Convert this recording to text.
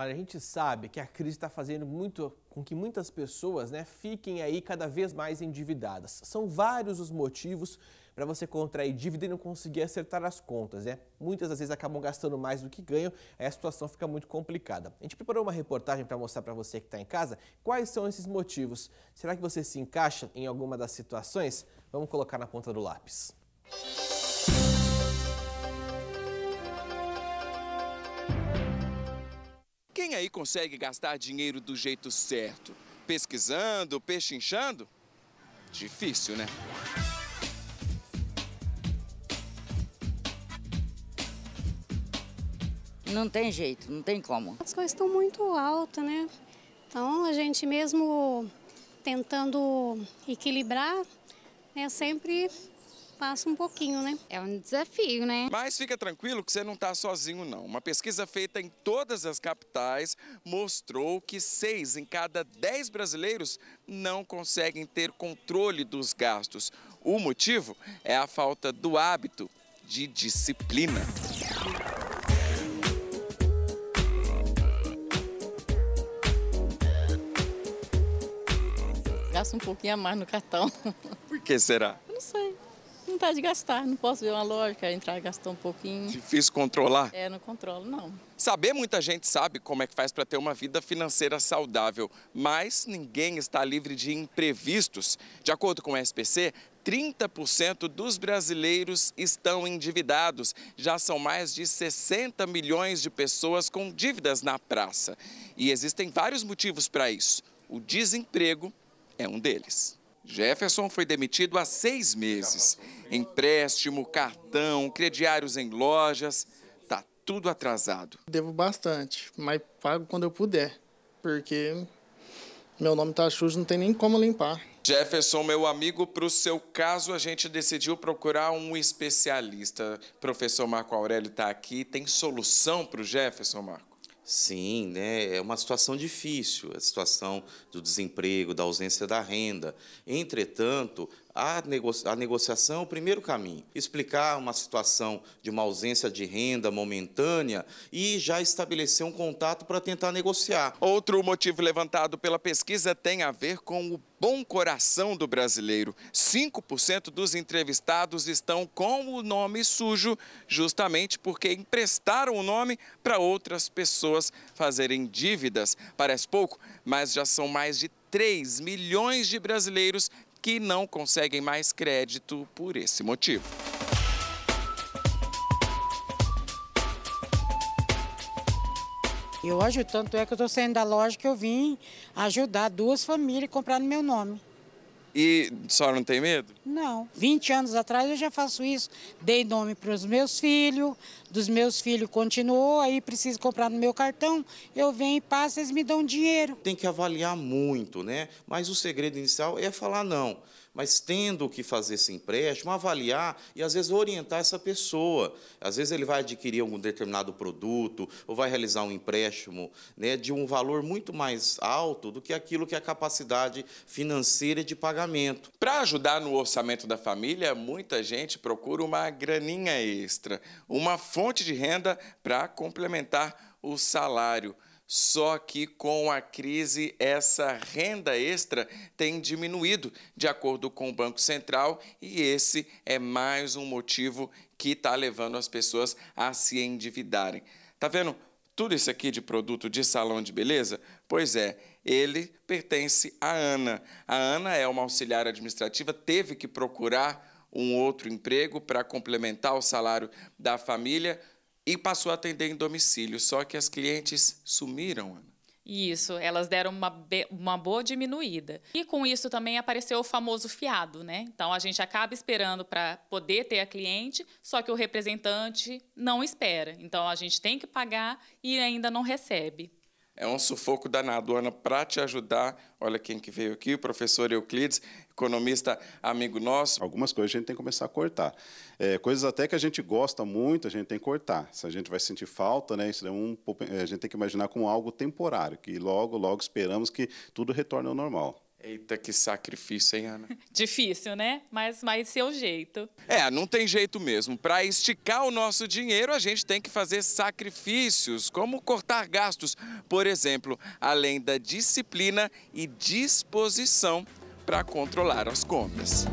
Olha, a gente sabe que a crise está fazendo muito com que muitas pessoas né, fiquem aí cada vez mais endividadas. São vários os motivos para você contrair dívida e não conseguir acertar as contas, né? Muitas das vezes acabam gastando mais do que ganham, aí a situação fica muito complicada. A gente preparou uma reportagem para mostrar para você que está em casa quais são esses motivos. Será que você se encaixa em alguma das situações? Vamos colocar na ponta do lápis. Quem aí consegue gastar dinheiro do jeito certo? Pesquisando, pechinchando? Difícil, né? Não tem jeito, não tem como. As coisas estão muito altas, né? Então a gente mesmo tentando equilibrar, é sempre passa um pouquinho, né? É um desafio, né? Mas fica tranquilo que você não está sozinho, não. Uma pesquisa feita em todas as capitais mostrou que seis em cada dez brasileiros não conseguem ter controle dos gastos. O motivo é a falta do hábito de disciplina. Gasto um pouquinho a mais no cartão. Por que será? Eu não sei. Não tá de gastar, não posso ver uma loja, quero entrar e gastar um pouquinho. Difícil controlar? É, não controlo, não. Saber, muita gente sabe como é que faz para ter uma vida financeira saudável, mas ninguém está livre de imprevistos. De acordo com o SPC, 30% dos brasileiros estão endividados. Já são mais de 60 milhões de pessoas com dívidas na praça. E existem vários motivos para isso. O desemprego é um deles. Jefferson foi demitido há seis meses. Empréstimo, cartão, crediários em lojas, tá tudo atrasado. Devo bastante, mas pago quando eu puder, porque meu nome tá sujo, não tem nem como limpar. Jefferson, meu amigo, para o seu caso, a gente decidiu procurar um especialista. Professor Marco Aurélio está aqui. Tem solução para o Jefferson, Marco? Sim, né? é uma situação difícil, a situação do desemprego, da ausência da renda. Entretanto, a, negociação o primeiro caminho. Explicar uma situação de uma ausência de renda momentânea e já estabelecer um contato para tentar negociar. Outro motivo levantado pela pesquisa tem a ver com o bom coração do brasileiro. 5% dos entrevistados estão com o nome sujo, justamente porque emprestaram o nome para outras pessoas fazerem dívidas. Parece pouco, mas já são mais de 3 milhões de brasileiros que não conseguem mais crédito por esse motivo. Eu ajudo, tanto é que eu estou saindo da loja que eu vim ajudar duas famílias a comprar no meu nome. E só não tem medo? Não. 20 anos atrás eu já faço isso. Dei nome para os meus filhos, dos meus filhos continuou, aí preciso comprar no meu cartão, eu venho e passo, eles me dão dinheiro. Tem que avaliar muito, né? Mas o segredo inicial é falar não mas tendo que fazer esse empréstimo, avaliar e às vezes orientar essa pessoa. Às vezes ele vai adquirir algum determinado produto ou vai realizar um empréstimo né, de um valor muito mais alto do que aquilo que é a capacidade financeira de pagamento. Para ajudar no orçamento da família, muita gente procura uma graninha extra, uma fonte de renda para complementar o salário. Só que com a crise, essa renda extra tem diminuído, de acordo com o Banco Central, e esse é mais um motivo que está levando as pessoas a se endividarem. Tá vendo tudo isso aqui de produto de salão de beleza? Pois é, ele pertence à Ana. A Ana é uma auxiliar administrativa, teve que procurar um outro emprego para complementar o salário da família e passou a atender em domicílio. Só que as clientes sumiram. Isso, elas deram uma, uma boa diminuída. E com isso também apareceu o famoso fiado, né? Então a gente acaba esperando para poder ter a cliente, só que o representante não espera. Então a gente tem que pagar e ainda não recebe. É um sufoco danado, Ana, para te ajudar. Olha quem que veio aqui, o professor Euclides, economista amigo nosso. Algumas coisas a gente tem que começar a cortar. É, coisas até que a gente gosta muito, a gente tem que cortar. Se a gente vai sentir falta, né, isso é um, a gente tem que imaginar como algo temporário, que logo, logo esperamos que tudo retorne ao normal. Eita, que sacrifício, hein, Ana? Difícil, né? Mas, mas seu jeito. É, não tem jeito mesmo. Para esticar o nosso dinheiro, a gente tem que fazer sacrifícios, como cortar gastos, por exemplo, além da disciplina e disposição para controlar as compras.